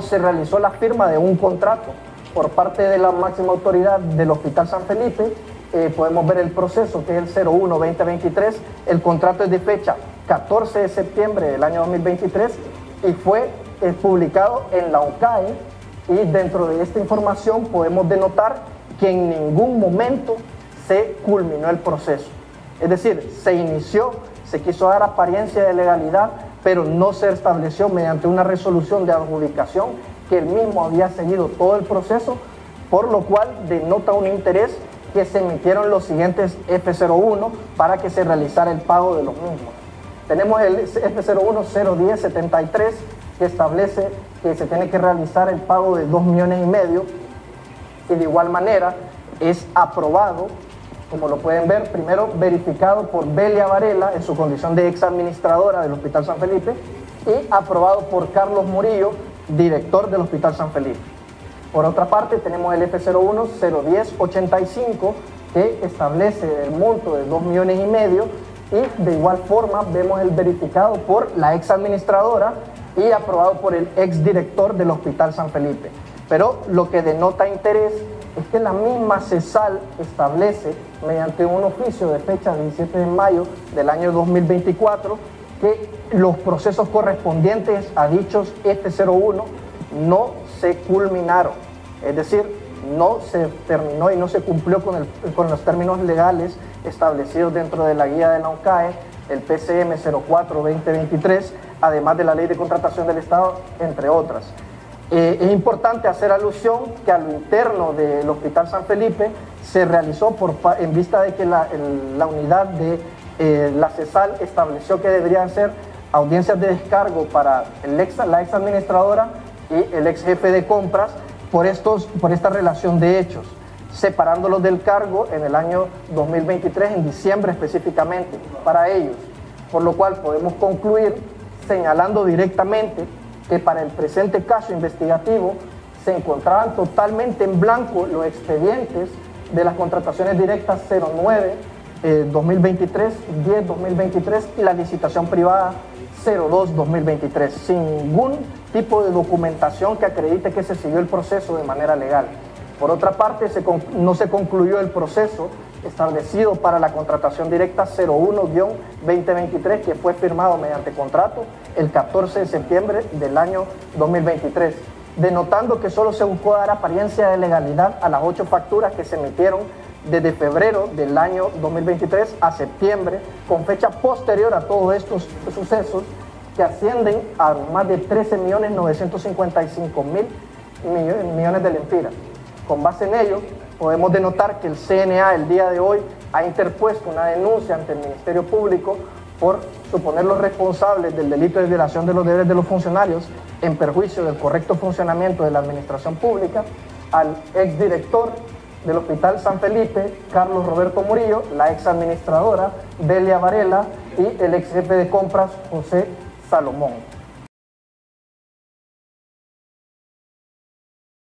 se realizó la firma de un contrato por parte de la máxima autoridad del Hospital San Felipe. Eh, podemos ver el proceso que es el 01-2023. El contrato es de fecha 14 de septiembre del año 2023 y fue eh, publicado en la OCAE y dentro de esta información podemos denotar que en ningún momento se culminó el proceso. Es decir, se inició, se quiso dar apariencia de legalidad, pero no se estableció mediante una resolución de adjudicación que el mismo había seguido todo el proceso, por lo cual denota un interés que se emitieron los siguientes F01 para que se realizara el pago de los mismos. Tenemos el F01-010-73 que establece que se tiene que realizar el pago de 2 millones y medio y de igual manera es aprobado, como lo pueden ver, primero verificado por Belia Varela en su condición de ex administradora del Hospital San Felipe y aprobado por Carlos Murillo, director del Hospital San Felipe. Por otra parte, tenemos el F01-010-85 que establece el monto de 2 millones y medio y de igual forma vemos el verificado por la ex administradora y aprobado por el ex director del Hospital San Felipe. Pero lo que denota interés es que la misma CESAL establece, mediante un oficio de fecha 17 de mayo del año 2024, que los procesos correspondientes a dichos F01 no se culminaron. Es decir, no se terminó y no se cumplió con, el, con los términos legales establecidos dentro de la guía de la OCAE, el PCM 04-2023, además de la ley de contratación del Estado, entre otras. Eh, es importante hacer alusión que a lo interno del Hospital San Felipe se realizó en vista de que la, unidad de eh, la CESAL estableció que deberían ser audiencias de descargo para el la ex administradora y el ex jefe de compras por, estos, por esta relación de hechos, separándolos del cargo en el año 2023, en diciembre específicamente, para ellos. Por lo cual podemos concluir señalando directamente que para el presente caso investigativo se encontraban totalmente en blanco los expedientes de las contrataciones directas 09 2023, 10 2023 y la licitación privada 02 2023, sin ningún tipo de documentación que acredite que se siguió el proceso de manera legal. Por otra parte, no se concluyó el proceso establecido para la contratación directa 01-2023 que fue firmado mediante contrato el 14 de septiembre del año 2023, denotando que solo se buscó dar apariencia de legalidad a las ocho facturas que se emitieron desde febrero del año 2023 a septiembre, con fecha posterior a todos estos sucesos que ascienden a más de 13.955.000 millones de lempiras. Con base en ello, podemos denotar que el CNA el día de hoy ha interpuesto una denuncia ante el Ministerio Público por suponer los responsables del delito de violación de los deberes de los funcionarios en perjuicio del correcto funcionamiento de la administración pública al exdirector del Hospital San Felipe, Carlos Roberto Murillo, la ex administradora Delia Varela y el ex jefe de compras José Salomón.